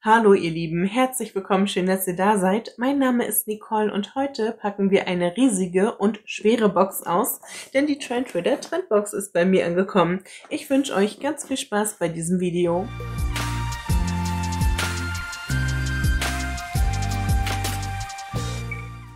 Hallo ihr Lieben, herzlich willkommen, schön, dass ihr da seid. Mein Name ist Nicole und heute packen wir eine riesige und schwere Box aus, denn die Trendreader Trendbox ist bei mir angekommen. Ich wünsche euch ganz viel Spaß bei diesem Video.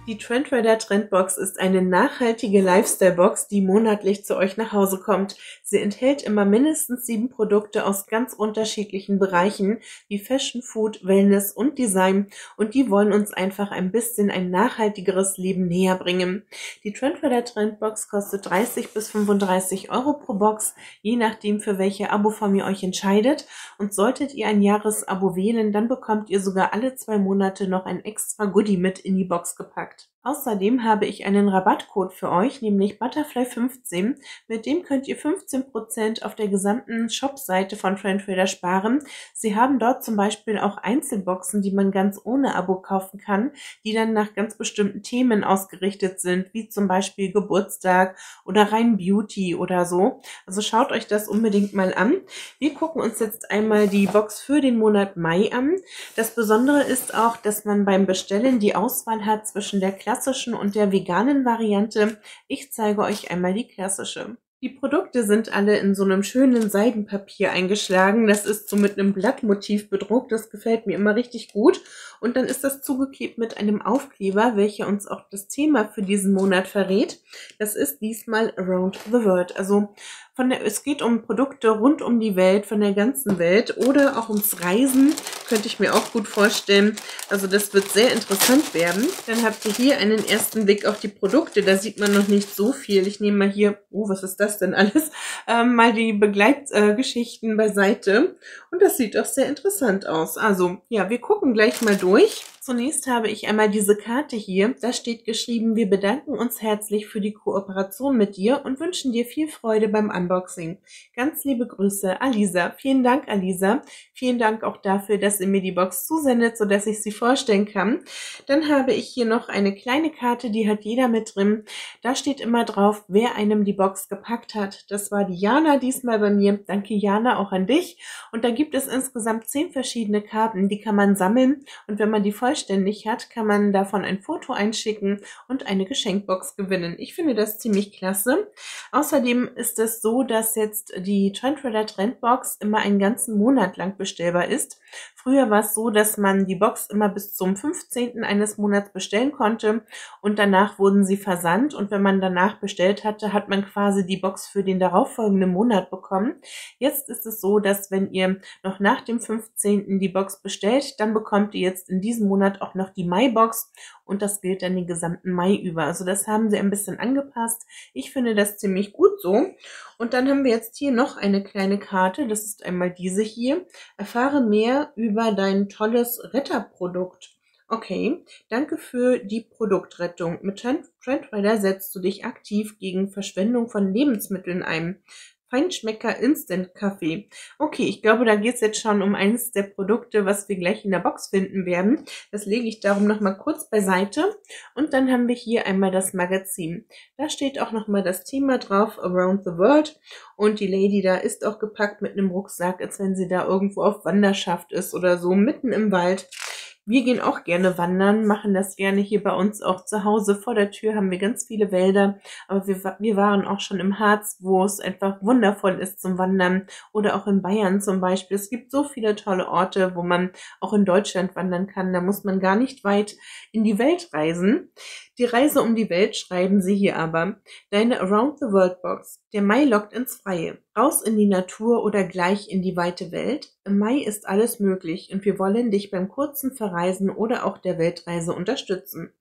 Die Trendrider Trendbox ist eine nachhaltige Lifestyle-Box, die monatlich zu euch nach Hause kommt. Sie enthält immer mindestens sieben Produkte aus ganz unterschiedlichen Bereichen wie Fashion, Food, Wellness und Design und die wollen uns einfach ein bisschen ein nachhaltigeres Leben näher bringen. Die Trendrider Trendbox kostet 30 bis 35 Euro pro Box, je nachdem für welche Abo-Form ihr euch entscheidet und solltet ihr ein Jahresabo wählen, dann bekommt ihr sogar alle zwei Monate noch ein extra Goodie mit in die Box gepackt. Außerdem habe ich einen Rabattcode für euch, nämlich Butterfly15. Mit dem könnt ihr 15% auf der gesamten Shopseite von Trendtrader sparen. Sie haben dort zum Beispiel auch Einzelboxen, die man ganz ohne Abo kaufen kann, die dann nach ganz bestimmten Themen ausgerichtet sind, wie zum Beispiel Geburtstag oder rein Beauty oder so. Also schaut euch das unbedingt mal an. Wir gucken uns jetzt einmal die Box für den Monat Mai an. Das Besondere ist auch, dass man beim Bestellen die Auswahl hat zwischen der klassischen und der veganen Variante. Ich zeige euch einmal die klassische. Die Produkte sind alle in so einem schönen Seidenpapier eingeschlagen. Das ist so mit einem Blattmotiv bedruckt. Das gefällt mir immer richtig gut. Und dann ist das zugeklebt mit einem Aufkleber, welcher uns auch das Thema für diesen Monat verrät. Das ist diesmal Around the World. Also von der, es geht um Produkte rund um die Welt, von der ganzen Welt oder auch ums Reisen, könnte ich mir auch gut vorstellen. Also das wird sehr interessant werden. Dann habt ihr hier einen ersten Blick auf die Produkte. Da sieht man noch nicht so viel. Ich nehme mal hier, oh, was ist das denn alles? Ähm, mal die Begleitgeschichten äh, beiseite. Und das sieht doch sehr interessant aus. Also, ja, wir gucken gleich mal durch. Zunächst habe ich einmal diese Karte hier. Da steht geschrieben, wir bedanken uns herzlich für die Kooperation mit dir und wünschen dir viel Freude beim Unboxing. Ganz liebe Grüße, Alisa. Vielen Dank, Alisa. Vielen Dank auch dafür, dass ihr mir die Box zusendet, sodass ich sie vorstellen kann. Dann habe ich hier noch eine kleine Karte, die hat jeder mit drin. Da steht immer drauf, wer einem die Box gepackt hat. Das war die Jana diesmal bei mir. Danke, Jana, auch an dich. Und da gibt es insgesamt zehn verschiedene Karten, die kann man sammeln. Und wenn man die voll vollständig hat, kann man davon ein Foto einschicken und eine Geschenkbox gewinnen. Ich finde das ziemlich klasse. Außerdem ist es so, dass jetzt die Trendradar Trendbox immer einen ganzen Monat lang bestellbar ist. Früher war es so, dass man die Box immer bis zum 15. eines Monats bestellen konnte und danach wurden sie versandt und wenn man danach bestellt hatte, hat man quasi die Box für den darauffolgenden Monat bekommen. Jetzt ist es so, dass wenn ihr noch nach dem 15. die Box bestellt, dann bekommt ihr jetzt in diesem Monat auch noch die Mai-Box und das gilt dann den gesamten Mai über. Also das haben sie ein bisschen angepasst. Ich finde das ziemlich gut so. Und dann haben wir jetzt hier noch eine kleine Karte. Das ist einmal diese hier. Erfahre mehr über dein tolles Retterprodukt. Okay, danke für die Produktrettung. Mit Trendrider setzt du dich aktiv gegen Verschwendung von Lebensmitteln ein. Feinschmecker Instant Kaffee. Okay, ich glaube, da geht es jetzt schon um eines der Produkte, was wir gleich in der Box finden werden. Das lege ich darum nochmal kurz beiseite. Und dann haben wir hier einmal das Magazin. Da steht auch nochmal das Thema drauf, Around the World. Und die Lady da ist auch gepackt mit einem Rucksack, als wenn sie da irgendwo auf Wanderschaft ist oder so, mitten im Wald. Wir gehen auch gerne wandern, machen das gerne hier bei uns auch zu Hause. Vor der Tür haben wir ganz viele Wälder, aber wir, wir waren auch schon im Harz, wo es einfach wundervoll ist zum Wandern oder auch in Bayern zum Beispiel. Es gibt so viele tolle Orte, wo man auch in Deutschland wandern kann. Da muss man gar nicht weit in die Welt reisen. Die Reise um die Welt schreiben sie hier aber. Deine Around the World Box. Der Mai lockt ins Freie. Raus in die Natur oder gleich in die weite Welt. Im Mai ist alles möglich und wir wollen dich beim kurzen Verreisen oder auch der Weltreise unterstützen.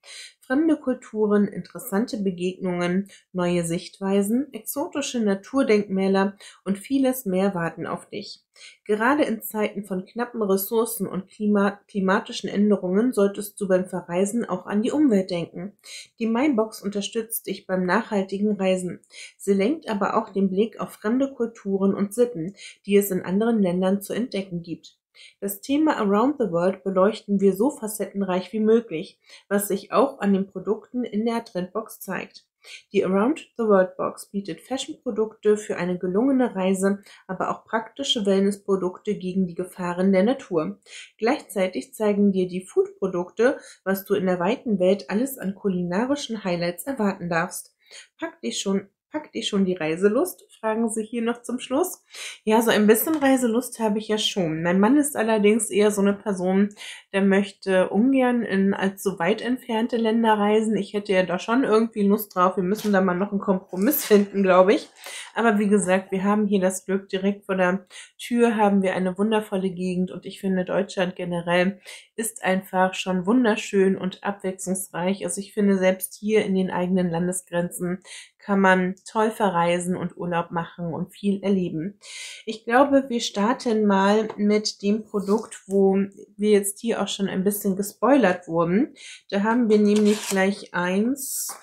Fremde Kulturen, interessante Begegnungen, neue Sichtweisen, exotische Naturdenkmäler und vieles mehr warten auf dich. Gerade in Zeiten von knappen Ressourcen und Klima klimatischen Änderungen solltest du beim Verreisen auch an die Umwelt denken. Die MyBox unterstützt dich beim nachhaltigen Reisen. Sie lenkt aber auch den Blick auf fremde Kulturen und Sitten, die es in anderen Ländern zu entdecken gibt. Das Thema Around the World beleuchten wir so facettenreich wie möglich, was sich auch an den Produkten in der Trendbox zeigt. Die Around the World Box bietet Fashion-Produkte für eine gelungene Reise, aber auch praktische Wellness-Produkte gegen die Gefahren der Natur. Gleichzeitig zeigen dir die Food-Produkte, was du in der weiten Welt alles an kulinarischen Highlights erwarten darfst. Pack dich schon Packt ihr schon die Reiselust? Fragen sie hier noch zum Schluss. Ja, so ein bisschen Reiselust habe ich ja schon. Mein Mann ist allerdings eher so eine Person, der möchte ungern in allzu weit entfernte Länder reisen. Ich hätte ja da schon irgendwie Lust drauf. Wir müssen da mal noch einen Kompromiss finden, glaube ich. Aber wie gesagt, wir haben hier das Glück, direkt vor der Tür haben wir eine wundervolle Gegend und ich finde Deutschland generell ist einfach schon wunderschön und abwechslungsreich. Also ich finde selbst hier in den eigenen Landesgrenzen kann man toll verreisen und Urlaub machen und viel erleben. Ich glaube, wir starten mal mit dem Produkt, wo wir jetzt hier auch schon ein bisschen gespoilert wurden. Da haben wir nämlich gleich eins,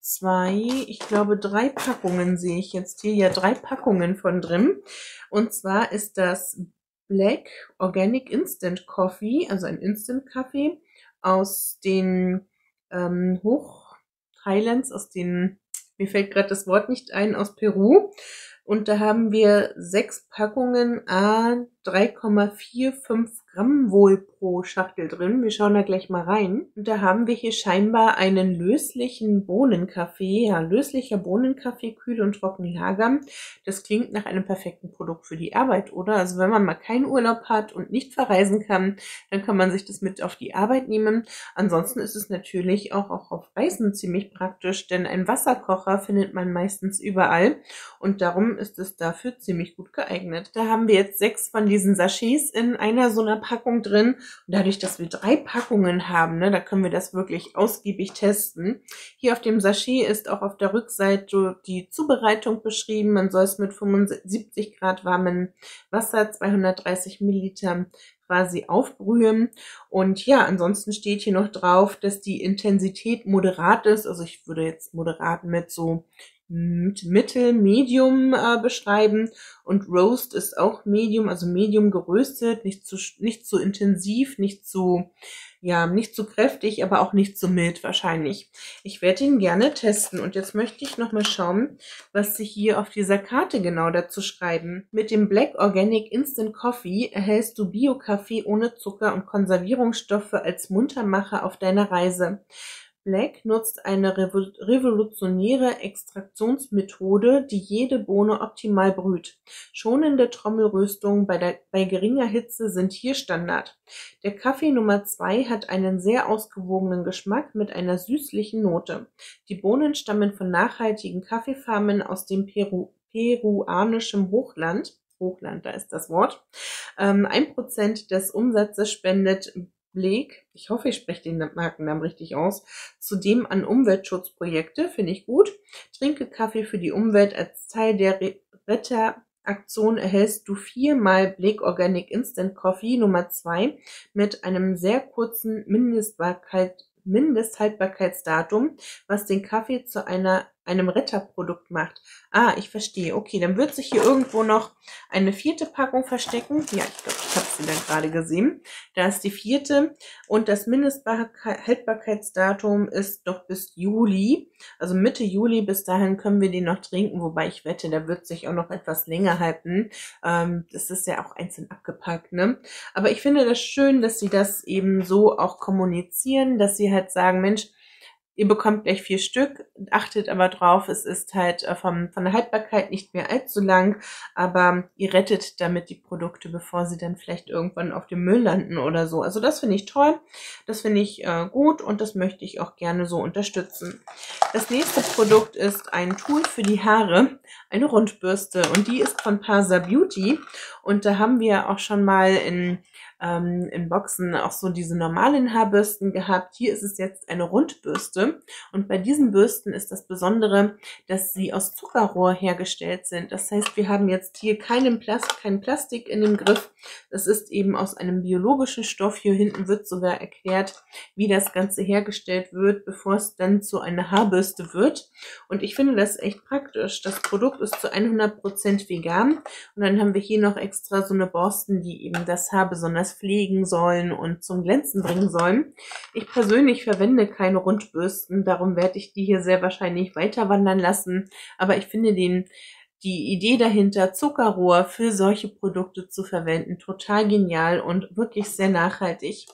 zwei, ich glaube drei Packungen sehe ich jetzt hier. Ja, drei Packungen von drin. Und zwar ist das Black Organic Instant Coffee, also ein Instant Kaffee aus den ähm, Hoch Highlands, aus den mir fällt gerade das Wort nicht ein, aus Peru. Und da haben wir sechs Packungen A 3,45 Gramm wohl pro Schachtel drin. Wir schauen da gleich mal rein. Und da haben wir hier scheinbar einen löslichen Bohnenkaffee. Ja, löslicher Bohnenkaffee, kühl und trocken lagern. Das klingt nach einem perfekten Produkt für die Arbeit, oder? Also wenn man mal keinen Urlaub hat und nicht verreisen kann, dann kann man sich das mit auf die Arbeit nehmen. Ansonsten ist es natürlich auch, auch auf Reisen ziemlich praktisch, denn ein Wasserkocher findet man meistens überall. Und darum ist es dafür ziemlich gut geeignet. Da haben wir jetzt sechs von diesen Sachets in einer so einer Packung drin. Und dadurch, dass wir drei Packungen haben, ne, da können wir das wirklich ausgiebig testen. Hier auf dem Sachet ist auch auf der Rückseite die Zubereitung beschrieben. Man soll es mit 75 Grad warmem Wasser, 230 Milliliter quasi aufbrühen. Und ja, ansonsten steht hier noch drauf, dass die Intensität moderat ist. Also ich würde jetzt moderat mit so mit Mittel, Medium äh, beschreiben und Roast ist auch Medium, also Medium geröstet, nicht zu nicht zu intensiv, nicht zu ja, nicht zu kräftig, aber auch nicht zu mild wahrscheinlich. Ich werde ihn gerne testen und jetzt möchte ich noch mal schauen, was sie hier auf dieser Karte genau dazu schreiben. Mit dem Black Organic Instant Coffee erhältst du Bio-Kaffee ohne Zucker und Konservierungsstoffe als Muntermacher auf deiner Reise. Black nutzt eine revolutionäre Extraktionsmethode, die jede Bohne optimal brüht. Schonende Trommelröstungen bei, bei geringer Hitze sind hier Standard. Der Kaffee Nummer zwei hat einen sehr ausgewogenen Geschmack mit einer süßlichen Note. Die Bohnen stammen von nachhaltigen Kaffeefarmen aus dem Peru, peruanischen Hochland. Hochland, da ist das Wort. Ähm, ein Prozent des Umsatzes spendet Blick, ich hoffe, ich spreche den Markennamen richtig aus, zudem an Umweltschutzprojekte, finde ich gut. Trinke Kaffee für die Umwelt als Teil der Retteraktion erhältst du viermal Blick Organic Instant Coffee Nummer zwei mit einem sehr kurzen Mindestbarkeit, Mindesthaltbarkeitsdatum, was den Kaffee zu einer einem Retterprodukt macht. Ah, ich verstehe. Okay, dann wird sich hier irgendwo noch eine vierte Packung verstecken. Ja, ich glaube, ich habe sie dann gerade gesehen. Da ist die vierte und das Mindesthaltbarkeitsdatum ist doch bis Juli. Also Mitte Juli, bis dahin können wir den noch trinken, wobei ich wette, der wird sich auch noch etwas länger halten. Ähm, das ist ja auch einzeln abgepackt, ne? Aber ich finde das schön, dass sie das eben so auch kommunizieren, dass sie halt sagen, Mensch, Ihr bekommt gleich vier Stück, achtet aber drauf, es ist halt äh, vom, von der Haltbarkeit nicht mehr allzu lang, aber ihr rettet damit die Produkte, bevor sie dann vielleicht irgendwann auf dem Müll landen oder so. Also das finde ich toll, das finde ich äh, gut und das möchte ich auch gerne so unterstützen. Das nächste Produkt ist ein Tool für die Haare, eine Rundbürste und die ist von Parsa Beauty und da haben wir auch schon mal in ähm, in Boxen auch so diese normalen Haarbürsten gehabt. Hier ist es jetzt eine Rundbürste. Und bei diesen Bürsten ist das Besondere, dass sie aus Zuckerrohr hergestellt sind. Das heißt, wir haben jetzt hier keinen Plast kein Plastik in dem Griff. Es ist eben aus einem biologischen Stoff. Hier hinten wird sogar erklärt, wie das Ganze hergestellt wird, bevor es dann zu einer Haarbürste wird. Und ich finde das echt praktisch. Das Produkt ist zu 100% vegan. Und dann haben wir hier noch extra so eine Borsten, die eben das Haar besonders pflegen sollen und zum Glänzen bringen sollen. Ich persönlich verwende keine Rundbürsten, darum werde ich die hier sehr wahrscheinlich weiter wandern lassen. Aber ich finde den die Idee dahinter, Zuckerrohr für solche Produkte zu verwenden, total genial und wirklich sehr nachhaltig.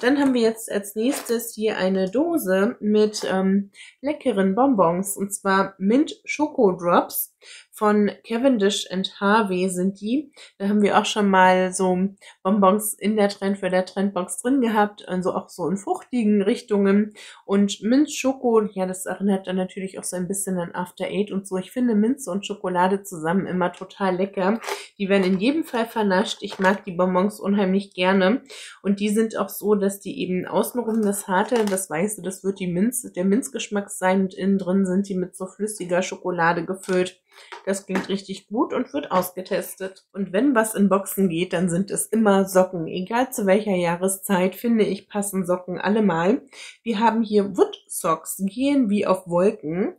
Dann haben wir jetzt als nächstes hier eine Dose mit ähm, leckeren Bonbons und zwar Mint Schoko Drops von Cavendish and Harvey sind die. Da haben wir auch schon mal so Bonbons in der Trend der Trendbox drin gehabt, also auch so in fruchtigen Richtungen. Und Minz Schoko, ja, das erinnert dann natürlich auch so ein bisschen an After Eight und so. Ich finde Minze und Schokolade zusammen immer total lecker. Die werden in jedem Fall vernascht. Ich mag die Bonbons unheimlich gerne. Und die sind auch so, dass die eben außenrum das harte, das weiße, das wird die Minz, der Minzgeschmack sein und innen drin sind die mit so flüssiger Schokolade gefüllt. Das klingt richtig gut und wird ausgetestet. Und wenn was in Boxen geht, dann sind es immer Socken. Egal zu welcher Jahreszeit, finde ich, passen Socken allemal. Wir haben hier Wood Socks, gehen wie auf Wolken.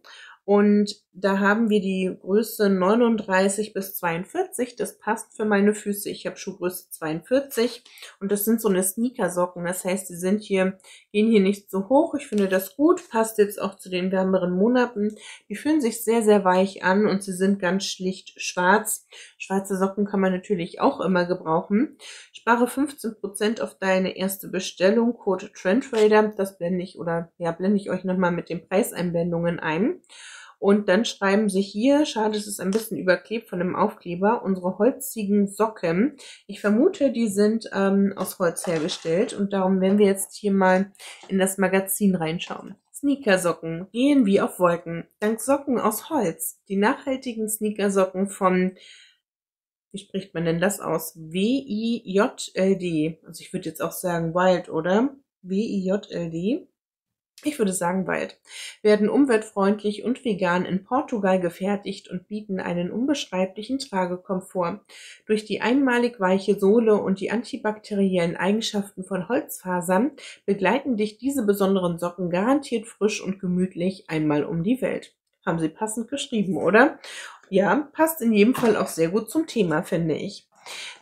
Und da haben wir die Größe 39 bis 42. Das passt für meine Füße. Ich habe Schuhgröße 42 und das sind so eine Sneakersocken. Das heißt, die sind hier, gehen hier nicht so hoch. Ich finde das gut. Passt jetzt auch zu den wärmeren Monaten. Die fühlen sich sehr, sehr weich an und sie sind ganz schlicht schwarz. Schwarze Socken kann man natürlich auch immer gebrauchen. Spare 15% auf deine erste Bestellung. Code TrendTrader. Das blende ich oder ja, blende ich euch nochmal mit den Preiseinblendungen ein. Und dann schreiben sie hier, schade, es ist ein bisschen überklebt von dem Aufkleber, unsere holzigen Socken. Ich vermute, die sind ähm, aus Holz hergestellt und darum werden wir jetzt hier mal in das Magazin reinschauen. Sneakersocken gehen wie auf Wolken. Dank Socken aus Holz. Die nachhaltigen Sneakersocken von, wie spricht man denn das aus? W-I-J-L-D. Also ich würde jetzt auch sagen Wild, oder? W-I-J-L-D ich würde sagen bald, werden umweltfreundlich und vegan in Portugal gefertigt und bieten einen unbeschreiblichen Tragekomfort. Durch die einmalig weiche Sohle und die antibakteriellen Eigenschaften von Holzfasern begleiten dich diese besonderen Socken garantiert frisch und gemütlich einmal um die Welt. Haben sie passend geschrieben, oder? Ja, passt in jedem Fall auch sehr gut zum Thema, finde ich.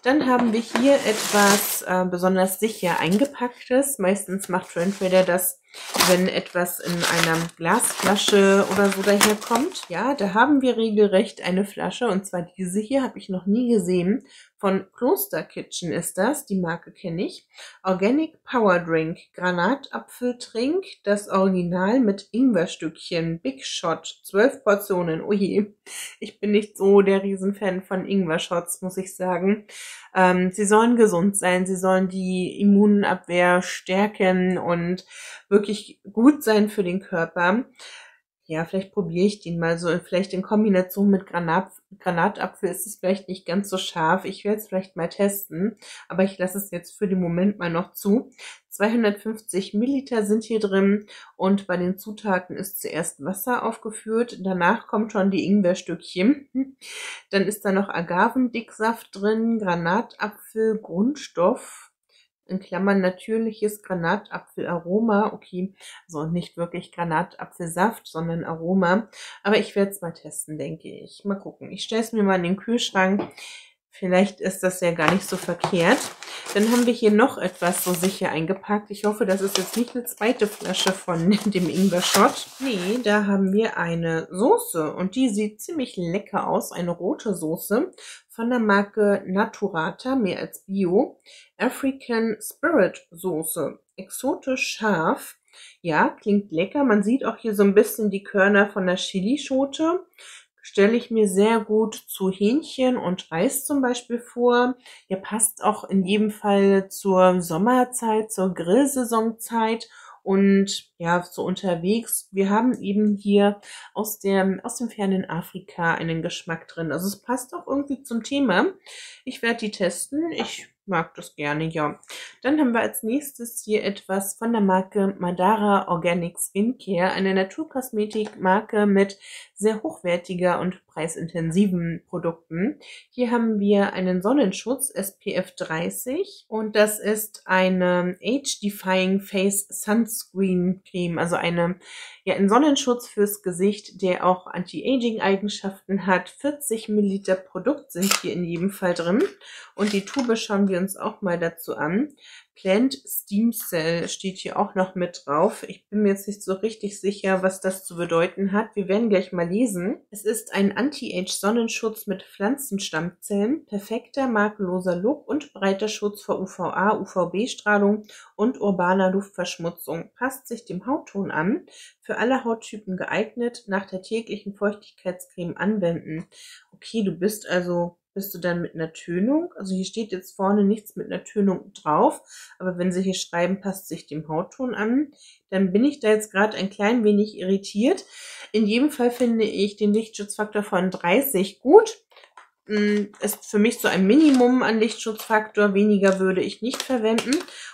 Dann haben wir hier etwas äh, besonders sicher eingepacktes. Meistens macht Trendtrader das wenn etwas in einer Glasflasche oder so daherkommt. Ja, da haben wir regelrecht eine Flasche und zwar diese hier habe ich noch nie gesehen. Von Kloster Kitchen ist das, die Marke kenne ich. Organic Power Drink, Granatapfeltrink, das Original mit Ingwerstückchen, Big Shot, 12 Portionen. Je, ich bin nicht so der Riesenfan von Ingwer-Shots, muss ich sagen. Ähm, sie sollen gesund sein, sie sollen die Immunabwehr stärken und wirklich gut sein für den Körper. Ja, vielleicht probiere ich den mal so. Vielleicht in Kombination mit Granat, Granatapfel ist es vielleicht nicht ganz so scharf. Ich werde es vielleicht mal testen, aber ich lasse es jetzt für den Moment mal noch zu. 250 Milliliter sind hier drin und bei den Zutaten ist zuerst Wasser aufgeführt. Danach kommt schon die Ingwerstückchen. Dann ist da noch Agavendicksaft drin, Granatapfel, Grundstoff, in Klammern natürliches Granatapfelaroma. Okay, also nicht wirklich Granatapfelsaft, sondern Aroma. Aber ich werde es mal testen, denke ich. Mal gucken. Ich stelle es mir mal in den Kühlschrank. Vielleicht ist das ja gar nicht so verkehrt. Dann haben wir hier noch etwas so sicher eingepackt. Ich hoffe, das ist jetzt nicht eine zweite Flasche von dem Ingwer-Shot. Nee, da haben wir eine Soße und die sieht ziemlich lecker aus. Eine rote Soße von der Marke Naturata, mehr als Bio. African Spirit Soße. Exotisch scharf. Ja, klingt lecker. Man sieht auch hier so ein bisschen die Körner von der Chilischote stelle ich mir sehr gut zu Hähnchen und Reis zum Beispiel vor. Ihr passt auch in jedem Fall zur Sommerzeit, zur Grillsaisonzeit und ja, so unterwegs. Wir haben eben hier aus dem, aus dem fernen Afrika einen Geschmack drin. Also es passt auch irgendwie zum Thema. Ich werde die testen. Ich mag das gerne, ja. Dann haben wir als nächstes hier etwas von der Marke Madara Organic Skincare, eine Naturkosmetikmarke mit sehr hochwertiger und preisintensiven Produkten. Hier haben wir einen Sonnenschutz SPF 30 und das ist eine Age Defying Face Sunscreen Creme, also eine Ja, ein Sonnenschutz fürs Gesicht, der auch Anti-Aging-Eigenschaften hat. 40 Milliliter Produkt sind hier in jedem Fall drin. Und die Tube schauen wir uns auch mal dazu an. Plant Steam Cell steht hier auch noch mit drauf. Ich bin mir jetzt nicht so richtig sicher, was das zu bedeuten hat. Wir werden gleich mal lesen. Es ist ein Anti-Age-Sonnenschutz mit Pflanzenstammzellen, perfekter makelloser Look und breiter Schutz vor UVA, UVB-Strahlung und urbaner Luftverschmutzung. Passt sich dem Hautton an. Für alle Hauttypen geeignet. Nach der täglichen Feuchtigkeitscreme anwenden. Okay, du bist also bist du dann mit einer Tönung. Also hier steht jetzt vorne nichts mit einer Tönung drauf, aber wenn sie hier schreiben, passt sich dem Hautton an, dann bin ich da jetzt gerade ein klein wenig irritiert. In jedem Fall finde ich den Lichtschutzfaktor von 30 gut. Mm, ist für mich so ein Minimum an Lichtschutzfaktor. Weniger würde ich nicht verwenden.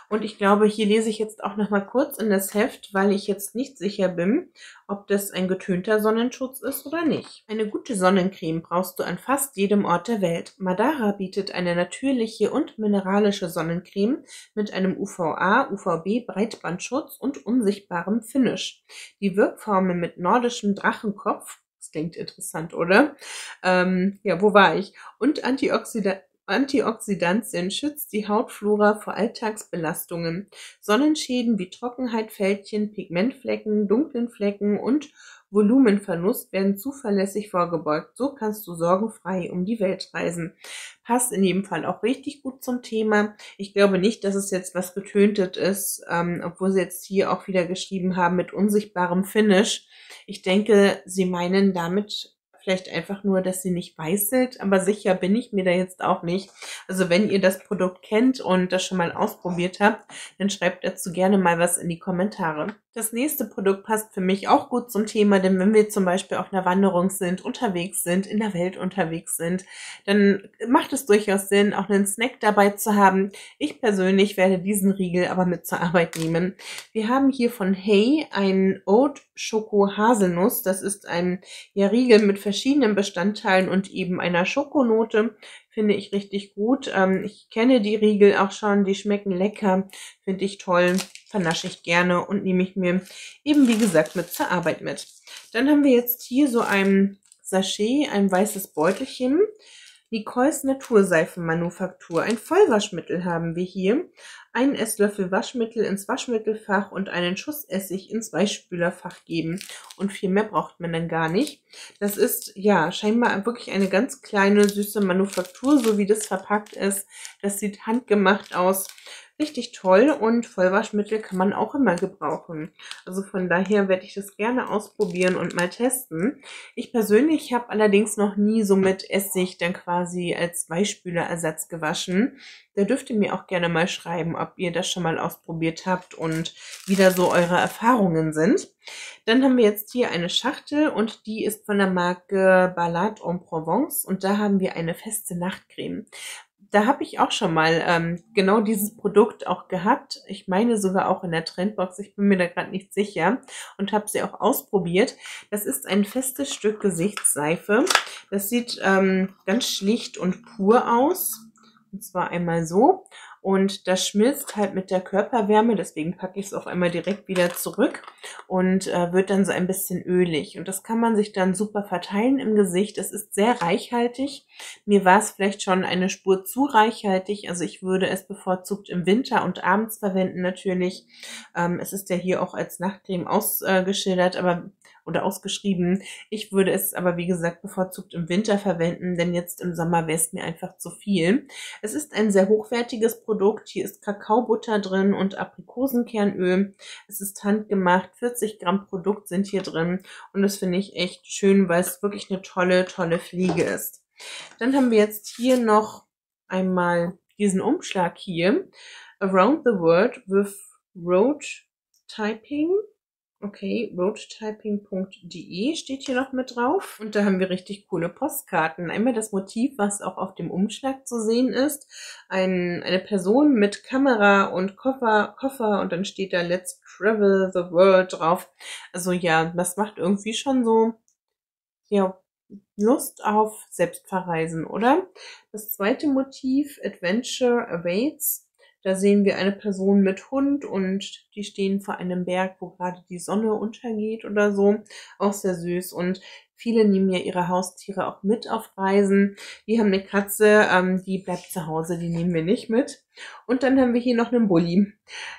Und ich glaube, hier lese ich jetzt auch noch mal kurz in das Heft, weil ich jetzt nicht sicher bin, ob das ein getönter Sonnenschutz ist oder nicht. Eine gute Sonnencreme brauchst du an fast jedem Ort der Welt. Madara bietet eine natürliche und mineralische Sonnencreme mit einem UVA, UVB Breitbandschutz und unsichtbarem Finish. Die Wirkformel mit nordischem Drachenkopf das klingt interessant, oder? Ähm, ja, wo war ich? Und Antioxidant Antioxidantien schützt die Hautflora vor Alltagsbelastungen. Sonnenschäden wie Trockenheit, Fältchen, Pigmentflecken, dunklen Flecken und Volumenverlust werden zuverlässig vorgebeugt. So kannst du sorgenfrei um die Welt reisen. Passt in jedem Fall auch richtig gut zum Thema. Ich glaube nicht, dass es jetzt was getöntet ist, ähm, obwohl sie jetzt hier auch wieder geschrieben haben mit unsichtbarem Finish. Ich denke, sie meinen damit vielleicht einfach nur, dass sie nicht weißelt, aber sicher bin ich mir da jetzt auch nicht. Also wenn ihr das Produkt kennt und das schon mal ausprobiert habt, dann schreibt dazu gerne mal was in die Kommentare. Das nächste Produkt passt für mich auch gut zum Thema, denn wenn wir zum Beispiel auf einer Wanderung sind, unterwegs sind, in der Welt unterwegs sind, dann macht es durchaus Sinn, auch einen Snack dabei zu haben. Ich persönlich werde diesen Riegel aber mit zur Arbeit nehmen. Wir haben hier von Hey ein Oat Schoko Haselnuss. Das ist ein ja, Riegel mit verschiedenen Bestandteilen und eben einer Schokonote finde ich richtig gut. Ähm, ich kenne die Riegel auch schon, die schmecken lecker, finde ich toll, vernasche ich gerne und nehme ich mir eben wie gesagt mit zur Arbeit mit. Dann haben wir jetzt hier so ein Sachet, ein weißes Beutelchen. Nicole's Naturseifenmanufaktur. Ein Vollwaschmittel haben wir hier. Einen Esslöffel Waschmittel ins Waschmittelfach und einen Schuss Essig ins Weichspülerfach geben. Und viel mehr braucht man dann gar nicht. Das ist ja scheinbar wirklich eine ganz kleine süße Manufaktur, so wie das verpackt ist. Das sieht handgemacht aus richtig toll und Vollwaschmittel kann man auch immer gebrauchen. Also von daher werde ich das gerne ausprobieren und mal testen. Ich persönlich habe allerdings noch nie so mit Essig dann quasi als Weichspülerersatz gewaschen. Da dürft ihr mir auch gerne mal schreiben, ob ihr das schon mal ausprobiert habt und wieder so eure Erfahrungen sind. Dann haben wir jetzt hier eine Schachtel und die ist von der Marke Ballade en Provence und da haben wir eine feste Nachtcreme da habe ich auch schon mal ähm, genau dieses Produkt auch gehabt. Ich meine sogar auch in der Trendbox. Ich bin mir da gerade nicht sicher und habe sie auch ausprobiert. Das ist ein festes Stück Gesichtsseife. Das sieht ähm, ganz schlicht und pur aus. Und zwar einmal so. Und das schmilzt halt mit der Körperwärme, deswegen packe ich es auch einmal direkt wieder zurück und äh, wird dann so ein bisschen ölig. Und das kann man sich dann super verteilen im Gesicht. Es ist sehr reichhaltig. Mir war es vielleicht schon eine Spur zu reichhaltig. Also ich würde es bevorzugt im Winter und abends verwenden natürlich. Ähm, es ist ja hier auch als Nachtcreme ausgeschildert, aber oder ausgeschrieben. Ich würde es aber, wie gesagt, bevorzugt im Winter verwenden, denn jetzt im Sommer wäre es mir einfach zu viel. Es ist ein sehr hochwertiges Produkt. Hier ist Kakaobutter drin und Aprikosenkernöl. Es ist handgemacht. 40 Gramm Produkt sind hier drin und das finde ich echt schön, weil es wirklich eine tolle, tolle Fliege ist. Dann haben wir jetzt hier noch einmal diesen Umschlag hier. Around the World with Road Typing. Okay, roadtyping.de steht hier noch mit drauf. Und da haben wir richtig coole Postkarten. Einmal das Motiv, was auch auf dem Umschlag zu sehen ist. Ein, eine Person mit Kamera und Koffer, Koffer und dann steht da Let's Travel the World drauf. Also ja, das macht irgendwie schon so, ja, Lust auf Selbstverreisen, oder? Das zweite Motiv, Adventure Awaits, Da sehen wir eine Person mit Hund und die stehen vor einem Berg, wo gerade die Sonne untergeht oder so. Auch sehr süß. Und viele nehmen ja ihre Haustiere auch mit auf Reisen. Die haben eine Katze, ähm, die bleibt zu Hause, die nehmen wir nicht mit. Und dann haben wir hier noch einen Bulli.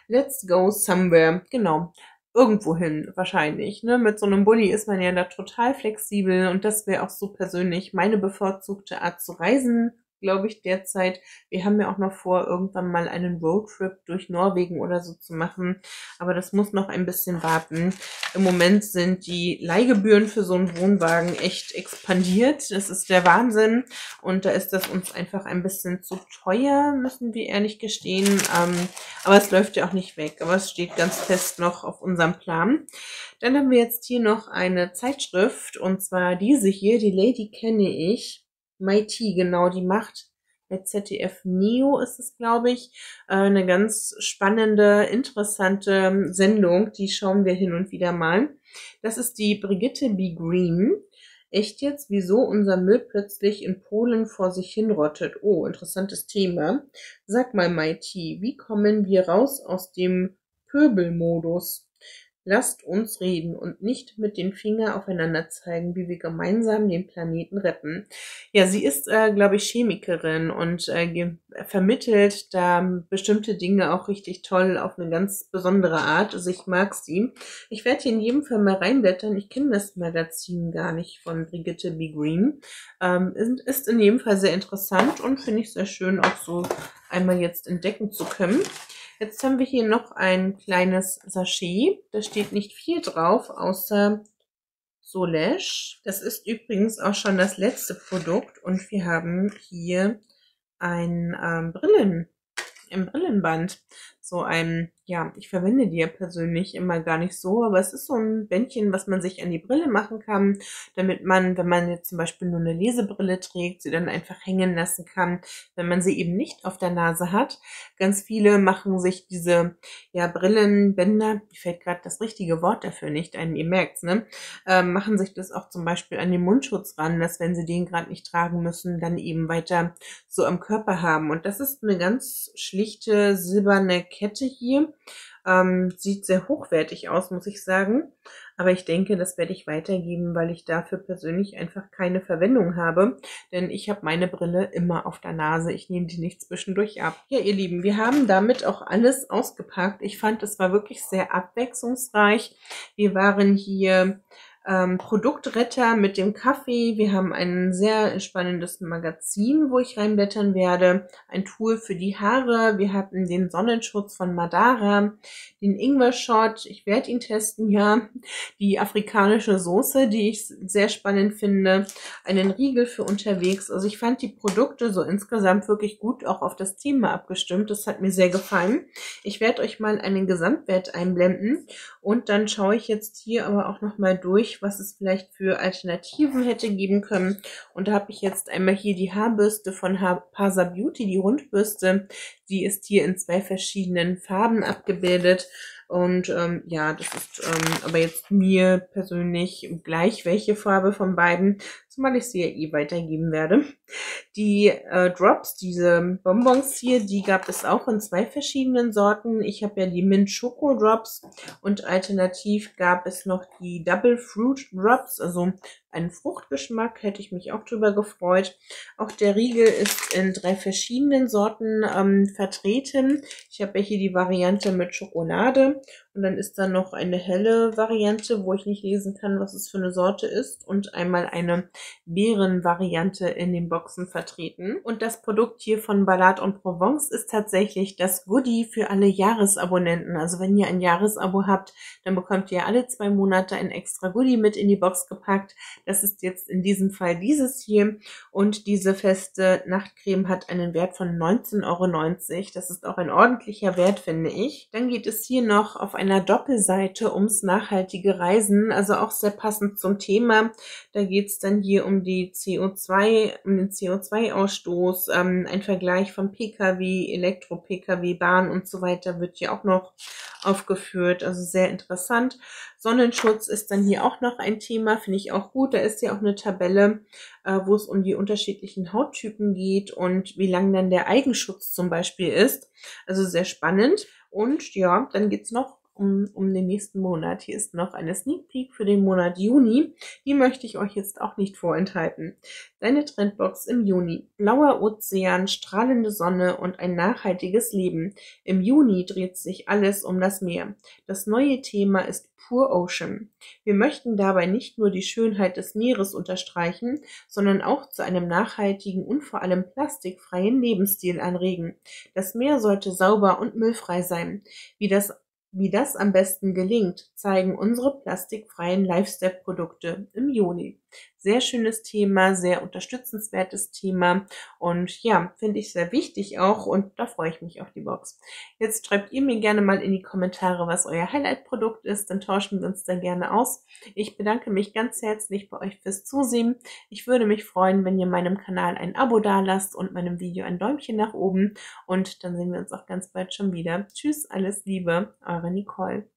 Let's go somewhere. Genau irgendwo hin wahrscheinlich. Ne? Mit so einem Bulli ist man ja da total flexibel und das wäre auch so persönlich meine bevorzugte Art zu reisen glaube ich, derzeit. Wir haben ja auch noch vor, irgendwann mal einen Roadtrip durch Norwegen oder so zu machen. Aber das muss noch ein bisschen warten. Im Moment sind die Leihgebühren für so einen Wohnwagen echt expandiert. Das ist der Wahnsinn. Und da ist das uns einfach ein bisschen zu teuer, müssen wir ehrlich gestehen. Ähm, aber es läuft ja auch nicht weg. Aber es steht ganz fest noch auf unserem Plan. Dann haben wir jetzt hier noch eine Zeitschrift. Und zwar diese hier. Die Lady kenne ich. Mighty, genau, die macht bei ZDF Neo ist es, glaube ich, äh, eine ganz spannende, interessante Sendung. Die schauen wir hin und wieder mal. Das ist die Brigitte B. Green. Echt jetzt, wieso unser Müll plötzlich in Polen vor sich hinrottet? Oh, interessantes Thema. Sag mal, Mighty, wie kommen wir raus aus dem Pöbelmodus? Lasst uns reden und nicht mit den Finger aufeinander zeigen, wie wir gemeinsam den Planeten retten. Ja, sie ist, äh, glaube ich, Chemikerin und äh, vermittelt da bestimmte Dinge auch richtig toll auf eine ganz besondere Art. Also ich mag sie. Ich werde hier in jedem Fall mal reinblättern. Ich kenne das Magazin gar nicht von Brigitte B. Green. Ähm, ist in jedem Fall sehr interessant und finde ich sehr schön, auch so einmal jetzt entdecken zu können. Jetzt haben wir hier noch ein kleines Sachet. Da steht nicht viel drauf, außer Solesch. Das ist übrigens auch schon das letzte Produkt. Und wir haben hier ein ähm, Brillen, ein Brillenband. So ein ja, ich verwende die ja persönlich immer gar nicht so, aber es ist so ein Bändchen, was man sich an die Brille machen kann, damit man, wenn man jetzt zum Beispiel nur eine Lesebrille trägt, sie dann einfach hängen lassen kann, wenn man sie eben nicht auf der Nase hat. Ganz viele machen sich diese, ja, Brillenbänder, mir fällt gerade das richtige Wort dafür nicht ein, ihr merkt's, ne, äh, machen sich das auch zum Beispiel an den Mundschutz ran, dass wenn sie den gerade nicht tragen müssen, dann eben weiter so am Körper haben. Und das ist eine ganz schlichte silberne Kette hier ähm, sieht sehr hochwertig aus, muss ich sagen. Aber ich denke, das werde ich weitergeben, weil ich dafür persönlich einfach keine Verwendung habe. Denn ich habe meine Brille immer auf der Nase. Ich nehme die nicht zwischendurch ab. Ja, ihr Lieben, wir haben damit auch alles ausgepackt. Ich fand, es war wirklich sehr abwechslungsreich. Wir waren hier ähm, Produktretter mit dem Kaffee. Wir haben ein sehr spannendes Magazin, wo ich reinblättern werde. Ein Tool für die Haare. Wir hatten den Sonnenschutz von Madara, den Ingwer-Shot. Ich werde ihn testen, ja. Die afrikanische Soße, die ich sehr spannend finde. Einen Riegel für unterwegs. Also ich fand die Produkte so insgesamt wirklich gut auch auf das Thema abgestimmt. Das hat mir sehr gefallen. Ich werde euch mal einen Gesamtwert einblenden und dann schaue ich jetzt hier aber auch nochmal durch, was es vielleicht für Alternativen hätte geben können. Und da habe ich jetzt einmal hier die Haarbürste von Pasa Beauty, die Rundbürste. Die ist hier in zwei verschiedenen Farben abgebildet. Und ähm, ja, das ist ähm, aber jetzt mir persönlich gleich welche Farbe von beiden, zumal ich sie ja eh weitergeben werde. Die äh, Drops, diese Bonbons hier, die gab es auch in zwei verschiedenen Sorten. Ich habe ja die Mint Schoko Drops und alternativ gab es noch die Double Fruit Drops, also einen Fruchtgeschmack, hätte ich mich auch drüber gefreut. Auch der Riegel ist in drei verschiedenen Sorten ähm, vertreten. Ich habe hier die Variante mit Schokolade und dann ist da noch eine helle Variante, wo ich nicht lesen kann, was es für eine Sorte ist. Und einmal eine Beerenvariante in den Boxen vertreten. Und das Produkt hier von Ballade und Provence ist tatsächlich das Goodie für alle Jahresabonnenten. Also wenn ihr ein Jahresabo habt, dann bekommt ihr alle zwei Monate ein extra Goodie mit in die Box gepackt. Das ist jetzt in diesem Fall dieses hier. Und diese feste Nachtcreme hat einen Wert von 19,90 Euro. Das ist auch ein ordentlicher Wert, finde ich. Dann geht es hier noch auf eine einer Doppelseite ums nachhaltige Reisen, also auch sehr passend zum Thema. Da geht's dann hier um die CO2, um den CO2-Ausstoß, ähm, ein Vergleich von Pkw, Elektro-Pkw, Bahn und so weiter wird hier auch noch aufgeführt. Also sehr interessant. Sonnenschutz ist dann hier auch noch ein Thema, finde ich auch gut. Da ist ja auch eine Tabelle, äh, wo es um die unterschiedlichen Hauttypen geht und wie lang dann der Eigenschutz zum Beispiel ist. Also sehr spannend. Und ja, dann geht's noch um, um den nächsten Monat. Hier ist noch eine Sneak Peek für den Monat Juni. Die möchte ich euch jetzt auch nicht vorenthalten. Deine Trendbox im Juni. Blauer Ozean, strahlende Sonne und ein nachhaltiges Leben. Im Juni dreht sich alles um das Meer. Das neue Thema ist Pure Ocean. Wir möchten dabei nicht nur die Schönheit des Meeres unterstreichen, sondern auch zu einem nachhaltigen und vor allem plastikfreien Lebensstil anregen. Das Meer sollte sauber und müllfrei sein. Wie das wie das am besten gelingt, zeigen unsere plastikfreien Lifestyle-Produkte im Juni. Sehr schönes Thema, sehr unterstützenswertes Thema und ja, finde ich sehr wichtig auch und da freue ich mich auf die Box. Jetzt schreibt ihr mir gerne mal in die Kommentare, was euer Highlight-Produkt ist, dann tauschen wir uns da gerne aus. Ich bedanke mich ganz herzlich bei euch fürs Zusehen. Ich würde mich freuen, wenn ihr meinem Kanal ein Abo dalasst und meinem Video ein Däumchen nach oben und dann sehen wir uns auch ganz bald schon wieder. Tschüss, alles Liebe, eure Nicole.